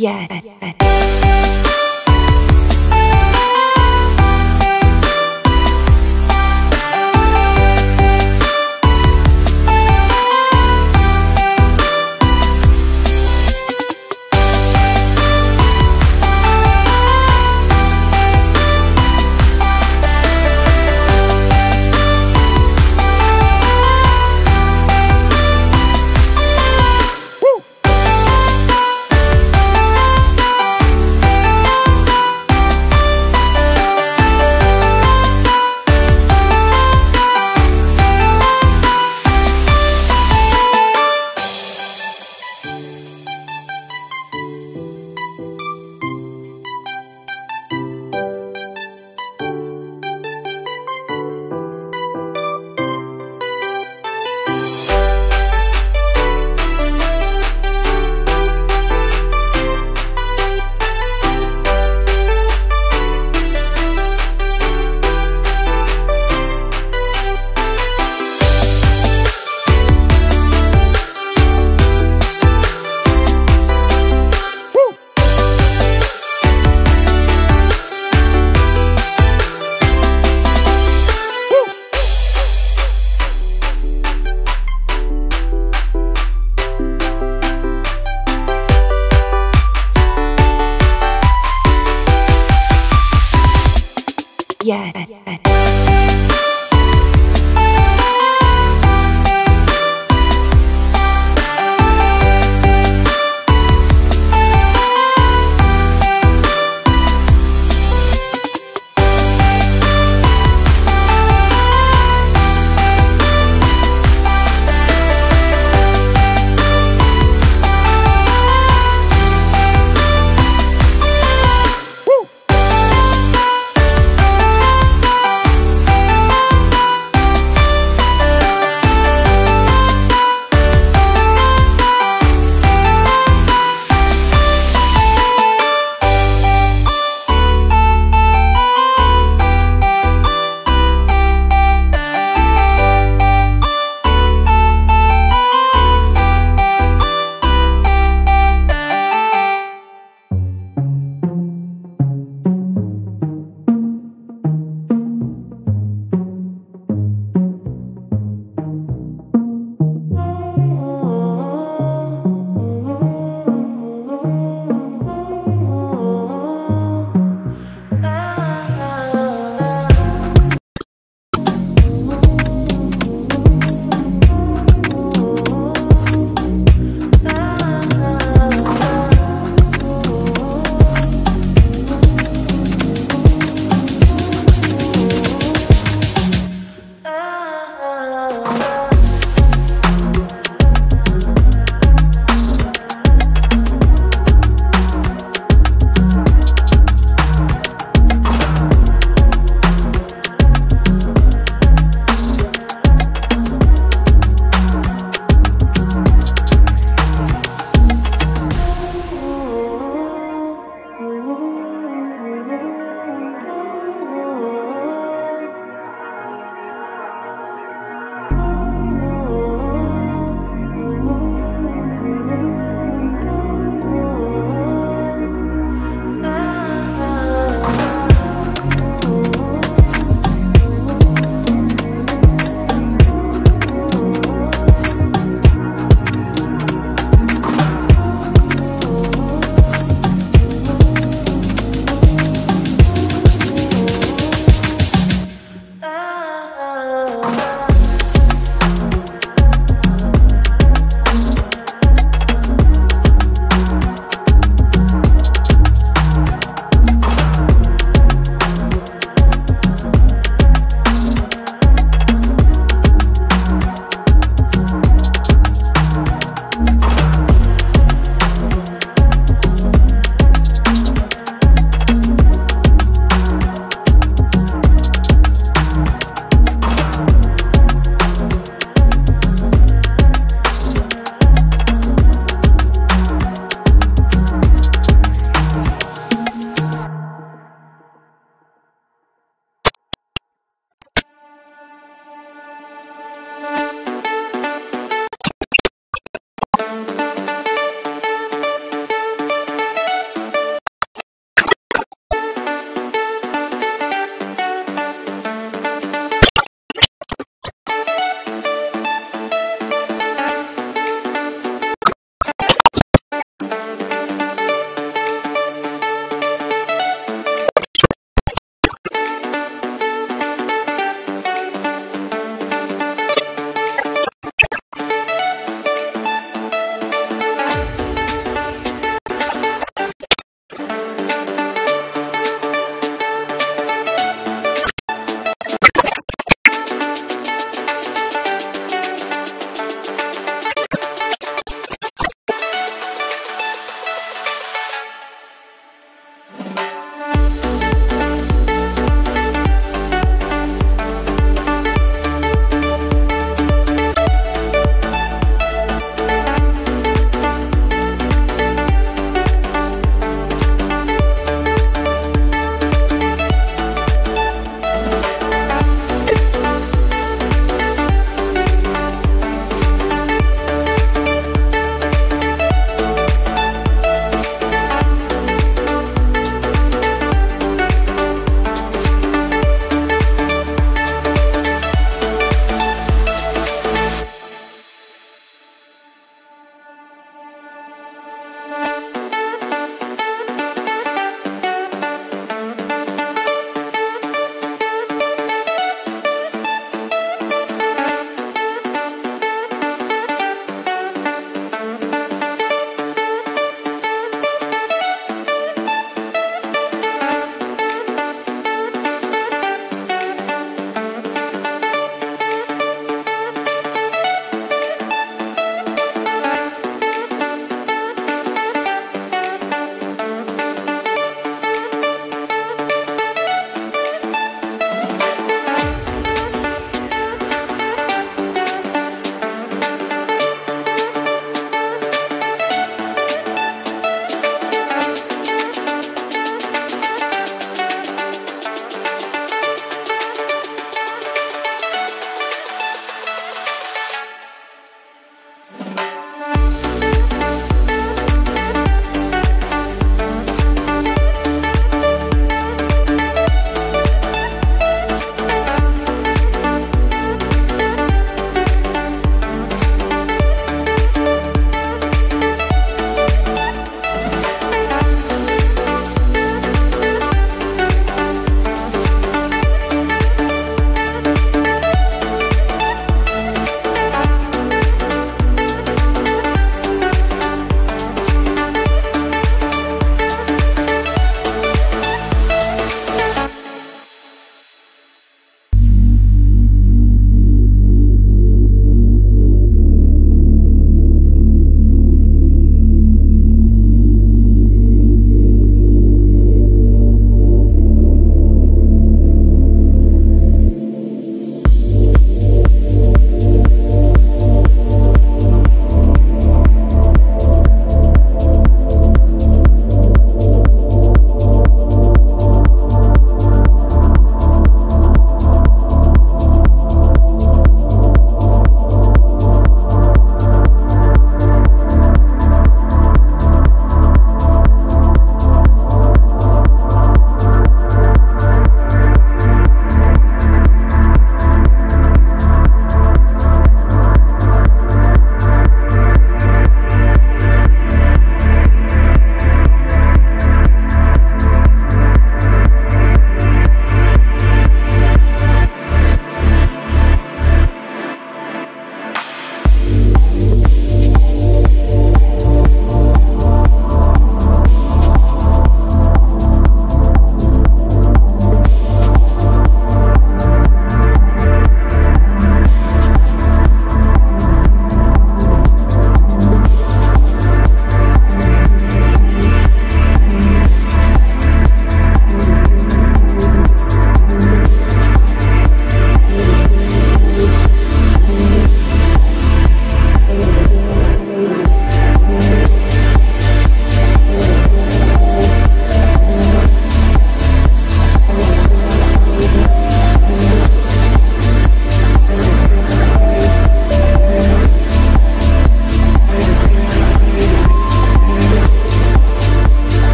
Yeah.